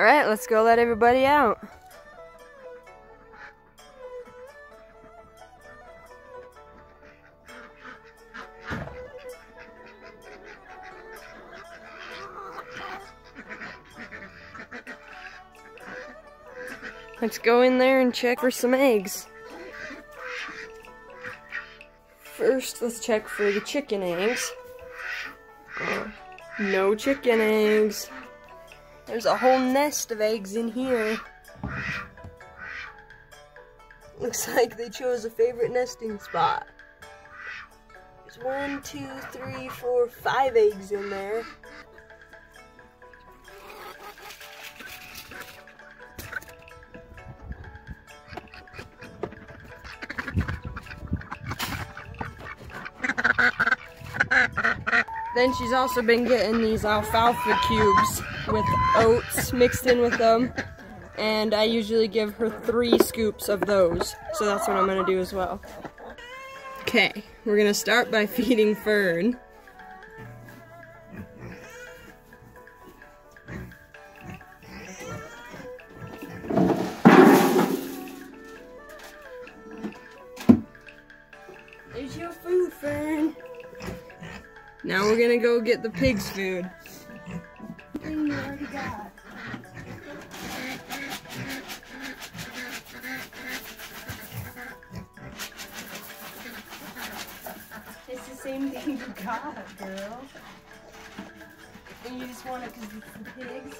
Alright, let's go let everybody out. Let's go in there and check for some eggs. First, let's check for the chicken eggs. Uh, no chicken eggs. There's a whole nest of eggs in here. Looks like they chose a favorite nesting spot. There's one, two, three, four, five eggs in there. Then she's also been getting these alfalfa cubes with oats mixed in with them. And I usually give her three scoops of those. So that's what I'm gonna do as well. Okay, we're gonna start by feeding Fern. There's your food, Fern. Now we're gonna go get the pig's food. It's the same thing you got, girl. And you just want it because it's the pigs.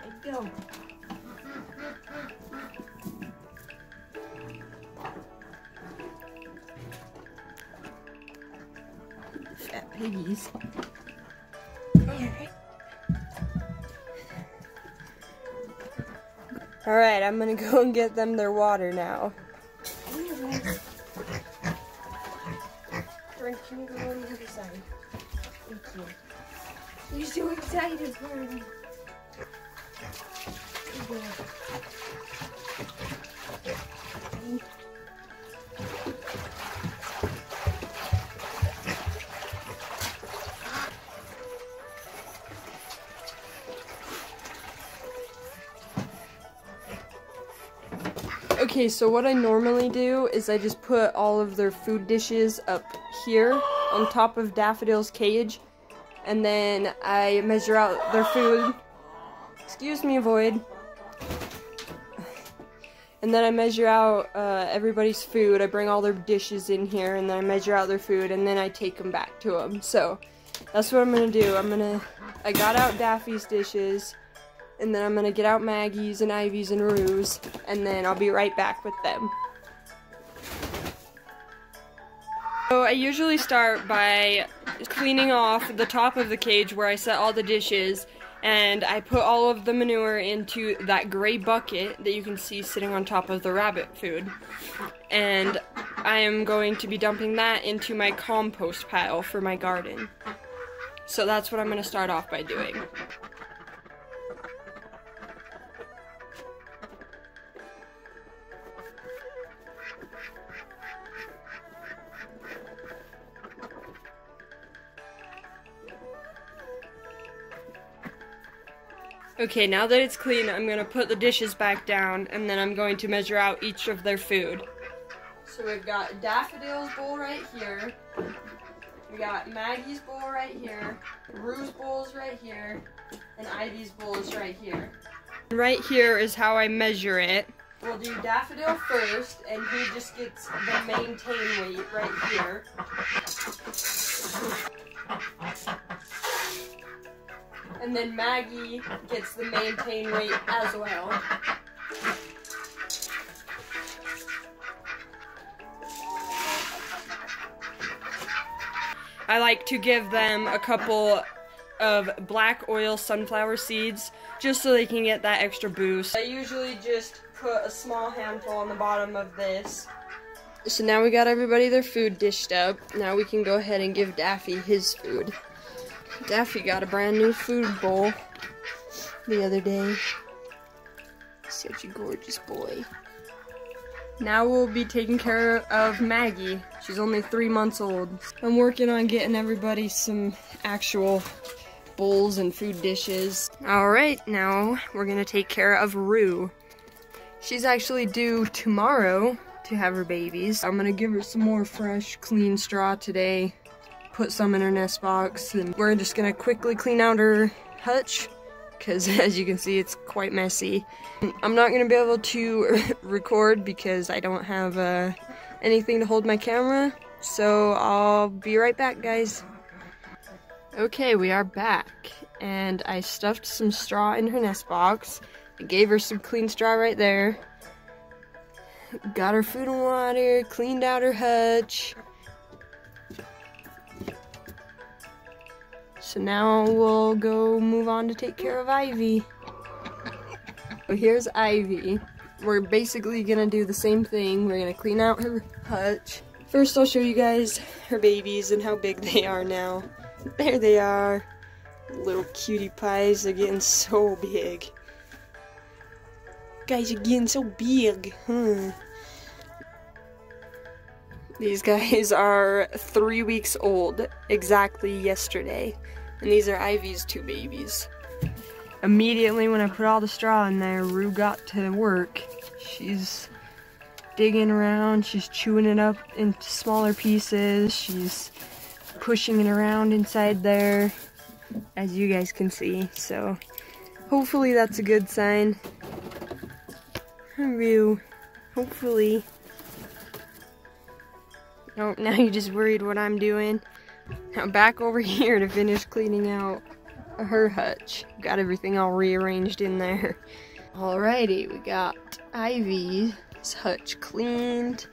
There you go. Fat piggies. Alright, I'm gonna go and get them their water now. Frank, can you go on the other side? Thank you. You're so excited, Frank. Good girl. Okay, so what I normally do is I just put all of their food dishes up here on top of Daffodil's cage, and then I measure out their food. Excuse me, Void. And then I measure out uh, everybody's food. I bring all their dishes in here, and then I measure out their food, and then I take them back to them. So that's what I'm gonna do. I'm gonna. I got out Daffy's dishes and then I'm gonna get out Maggie's and Ivy's and Rue's, and then I'll be right back with them. So I usually start by cleaning off the top of the cage where I set all the dishes, and I put all of the manure into that gray bucket that you can see sitting on top of the rabbit food. And I am going to be dumping that into my compost pile for my garden. So that's what I'm going to start off by doing. Okay, now that it's clean, I'm gonna put the dishes back down and then I'm going to measure out each of their food. So we've got Daffodil's bowl right here. We got Maggie's bowl right here. Rue's bowl's right here. And Ivy's bowl is right here. Right here is how I measure it. We'll do Daffodil first, and he just gets the maintain weight right here. And then Maggie gets the maintain weight as well. I like to give them a couple of black oil sunflower seeds just so they can get that extra boost. I usually just put a small handful on the bottom of this. So now we got everybody their food dished up. Now we can go ahead and give Daffy his food. Daffy got a brand new food bowl the other day. Such a gorgeous boy. Now we'll be taking care of Maggie. She's only three months old. I'm working on getting everybody some actual bowls and food dishes. Alright, now we're gonna take care of Rue. She's actually due tomorrow to have her babies. I'm gonna give her some more fresh, clean straw today, put some in her nest box, and we're just gonna quickly clean out her hutch because as you can see it's quite messy. I'm not going to be able to record because I don't have uh, anything to hold my camera so I'll be right back guys. Okay we are back and I stuffed some straw in her nest box. I gave her some clean straw right there. Got her food and water, cleaned out her hutch, So now we'll go move on to take care of Ivy. So here's Ivy. We're basically gonna do the same thing. We're gonna clean out her hutch. First I'll show you guys her babies and how big they are now. There they are. Little cutie pies, they're getting so big. Guys are getting so big, huh? These guys are three weeks old, exactly yesterday. And these are Ivy's two babies. Immediately when I put all the straw in there, Rue got to work. She's digging around, she's chewing it up into smaller pieces, she's pushing it around inside there, as you guys can see. So hopefully that's a good sign. Rue, hopefully. Oh, now you're just worried what I'm doing. Now back over here to finish cleaning out her hutch. Got everything all rearranged in there. Alrighty, we got Ivy's hutch cleaned.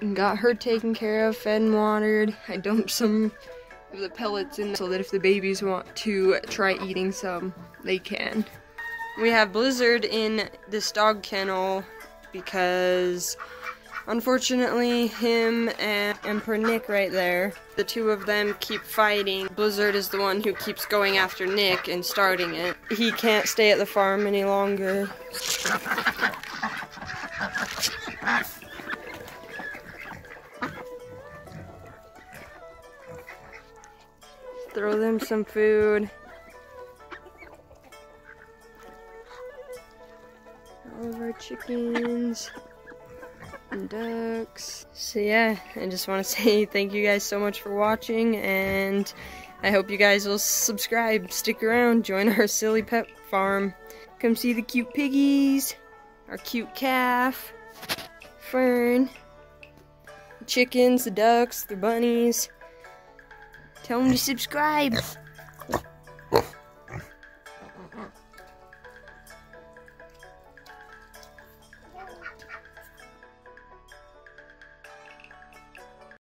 And got her taken care of, fed and watered. I dumped some of the pellets in so that if the babies want to try eating some, they can. We have Blizzard in this dog kennel because Unfortunately, him and Emperor Nick right there, the two of them keep fighting. Blizzard is the one who keeps going after Nick and starting it. He can't stay at the farm any longer. Throw them some food. All of our chickens and ducks. So yeah, I just want to say thank you guys so much for watching, and I hope you guys will subscribe, stick around, join our silly pet farm. Come see the cute piggies, our cute calf, Fern, chickens, the ducks, the bunnies. Tell them to subscribe.